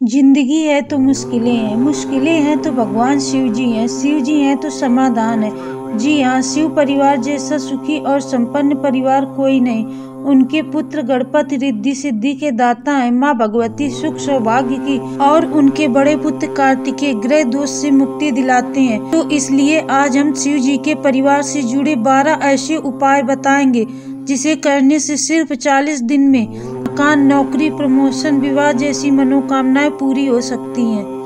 ज़िंदगी है तो मुश्किलें हैं। मुश्किलें हैं तो भगवान शिव जी हैं। शिव जी हैं तो समाधान है। जी हाँ शिव परिवार जैसा सुखी और संपन्न परिवार कोई नहीं। उनके पुत्र गणपति रिद्धि सिद्धि के दाता हैं, माँ भगवती सुख सौभाग्य की और उनके बड़े पुत्र कार्तिकेय ग्रह दोष से मुक्ति दिलाते हैं। तो इसलिए आज हम शिव जी के परिवार से जुड़े बारह ऐसे उपाय बताएँगे, जिसे करने से सिर्फ़ 40 दिन में मकान नौकरी प्रमोशन विवाह जैसी मनोकामनाएँ पूरी हो सकती हैं।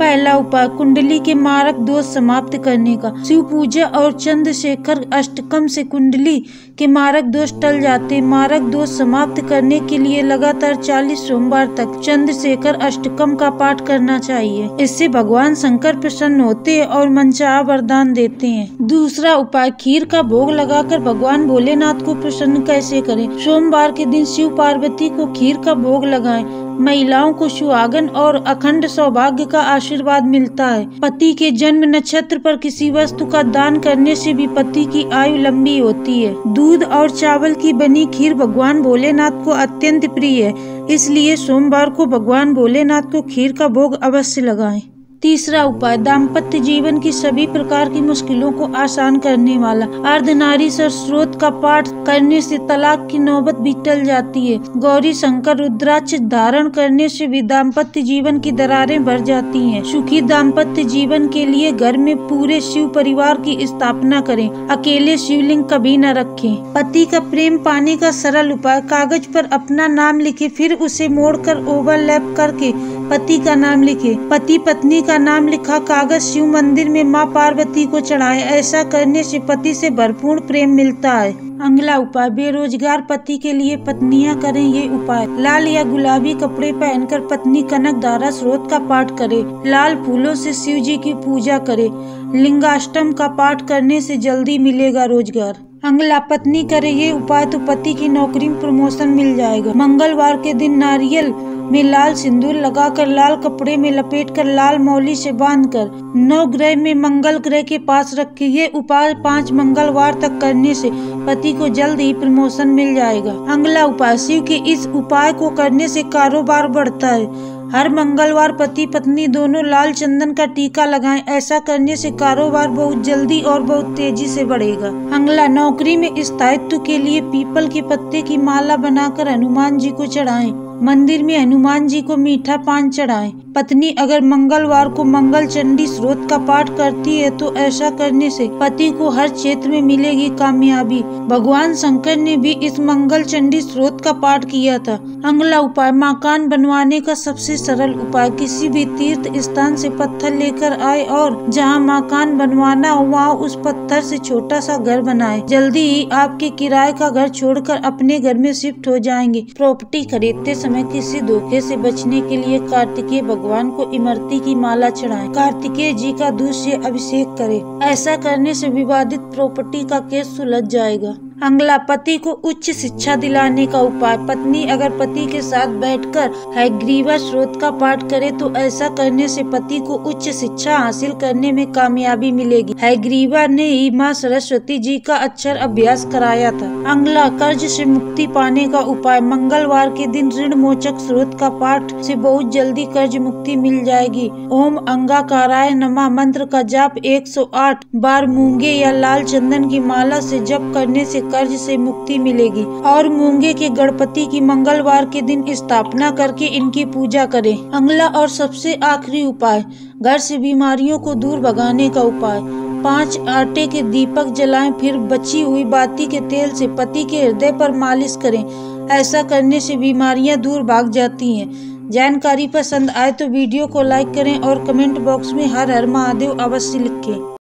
पहला उपाय कुंडली के मारक दोष समाप्त करने का। शिव पूजा और चंद्रशेखर अष्टकम से कुंडली के मारक दोष टल जाते। मारक दोष समाप्त करने के लिए लगातार 40 सोमवार तक चंद्रशेखर अष्टकम का पाठ करना चाहिए। इससे भगवान शंकर प्रसन्न होते हैं और मनचाहा वरदान देते हैं। दूसरा उपाय, खीर का भोग लगाकर भगवान भोलेनाथ को प्रसन्न कैसे करें? सोमवार के दिन शिव पार्वती को खीर का भोग लगाएँ। महिलाओं को सुहागन और अखंड सौभाग्य का आशीर्वाद मिलता है। पति के जन्म नक्षत्र पर किसी वस्तु का दान करने से भी पति की आयु लंबी होती है। दूध और चावल की बनी खीर भगवान भोलेनाथ को अत्यंत प्रिय है। इसलिए सोमवार को भगवान भोलेनाथ को खीर का भोग अवश्य लगाएँ। तीसरा उपाय, दाम्पत्य जीवन की सभी प्रकार की मुश्किलों को आसान करने वाला। अर्धनारीश्वर स्रोत का पाठ करने से तलाक की नौबत भी टल जाती है। गौरी शंकर रुद्राक्ष धारण करने से भी दाम्पत्य जीवन की दरारें भर जाती हैं। सुखी दाम्पत्य जीवन के लिए घर में पूरे शिव परिवार की स्थापना करें। अकेले शिवलिंग कभी न रखें। पति का प्रेम पाने का सरल उपाय, कागज़ पर अपना नाम लिखे फिर उसे मोड़कर ओवरलैप करके पति का नाम लिखे। पति पत्नी का नाम लिखा कागज़ शिव मंदिर में माँ पार्वती को चढ़ाए। ऐसा करने से पति से भरपूर प्रेम मिलता है। अगला उपाय, बेरोजगार पति के लिए पत्नियाँ करें ये उपाय। लाल या गुलाबी कपड़े पहनकर पत्नी कनक धारा स्रोत का पाठ करे। लाल फूलों से शिव जी की पूजा करे। लिंगाष्टम का पाठ करने से जल्दी मिलेगा रोज़गार। अगला पत्नी करे ये उपाय तो पति की नौकरी में प्रमोशन मिल जाएगा। मंगलवार के दिन नारियल में लाल सिंदूर लगाकर लाल कपड़े में लपेटकर लाल मौली से बांधकर नौ ग्रह में मंगल ग्रह के पास रखे। ये उपाय पाँच मंगलवार तक करने से पति को जल्द ही प्रमोशन मिल जाएगा। अगला उपाय, शिव के इस उपाय को करने से कारोबार बढ़ता है। हर मंगलवार पति पत्नी दोनों लाल चंदन का टीका लगाएँ। ऐसा करने से कारोबार बहुत जल्दी और बहुत तेज़ी से बढ़ेगा। अंगला, नौकरी में स्थायित्व के लिए पीपल के पत्ते की माला बनाकर हनुमान जी को चढ़ाएँ। मंदिर में हनुमान जी को मीठा पान चढ़ाएँ। पत्नी अगर मंगलवार को मंगल चंडी स्रोत का पाठ करती है तो ऐसा करने से पति को हर क्षेत्र में मिलेगी कामयाबी। भगवान शंकर ने भी इस मंगल चंडी स्रोत का पाठ किया था। अगला उपाय, मकान बनवाने का सबसे सरल उपाय, किसी भी तीर्थ स्थान से पत्थर लेकर आए और जहाँ मकान बनवाना हो, वहाँ उस पत्थर से छोटा सा घर बनाए। जल्दी ही आपके किराए का घर छोड़कर अपने घर में शिफ्ट हो जाएँगे। प्रॉपर्टी खरीदते समय किसी धोखे से बचने के लिए कार्तिकीय भगवान को इमरती की माला चढ़ाए। कार्तिकेय जी का दूध अभिषेक करें। ऐसा करने से विवादित प्रॉपर्टी का केस सुलझ जाएगा। अगला पति को उच्च शिक्षा दिलाने का उपाय पत्नी अगर पति के साथ बैठकर हैग्रीवा स्रोत का पाठ करे तो ऐसा करने से पति को उच्च शिक्षा हासिल करने में कामयाबी मिलेगी। हैग्रीवा ने ही माँ सरस्वती जी का अक्षर अभ्यास कराया था। अंगला कर्ज से मुक्ति पाने का उपाय। मंगलवार के दिन ऋण मोचक स्रोत का पाठ से बहुत जल्दी कर्ज मुक्ति मिल जाएगी। ओम अंगाकाराय नमा। मंत्र का जाप 108 बार मूँगे या लाल चंदन की माला से जप करने से कर्ज से मुक्ति मिलेगी और मूँगे के गणपति की मंगलवार के दिन स्थापना करके इनकी पूजा करें। अगला और सबसे आखिरी उपाय, घर से बीमारियों को दूर भगाने का उपाय। पाँच आटे के दीपक जलाएँ, फिर बची हुई बाती के तेल से पति के हृदय पर मालिश करें। ऐसा करने से बीमारियाँ दूर भाग जाती हैं। जानकारी पसंद आए तो वीडियो को लाइक करें और कमेंट बॉक्स में हर हर महादेव अवश्य लिखें।